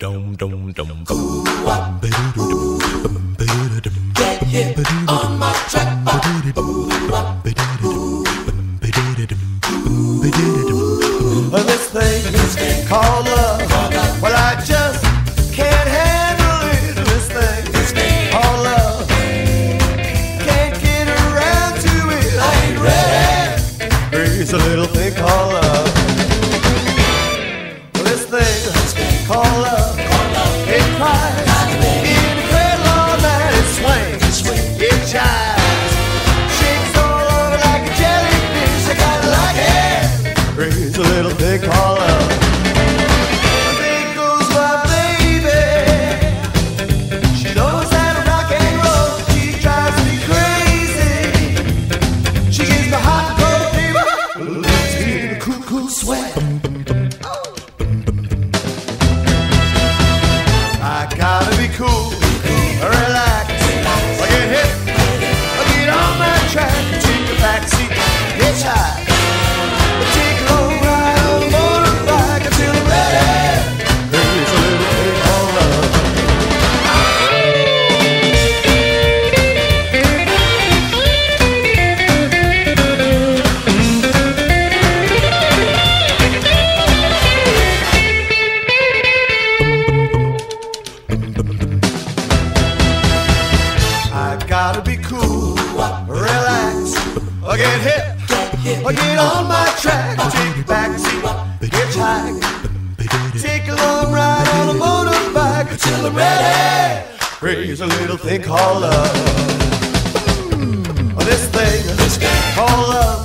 Ba-dum, dum, dum, bum. Bum. Bum. Get hit on my track. This thing called love. Well, I just can't handle it. This thing called love. Can't get around to it. I ain't ready. There's a little thing called love. This thing cool, gotta be cool, relax. I get hit, I get on my track, take back seat, hitchhike. Take a long ride on a motorbike until I'm ready. Raise a little thing called love. This thing called love,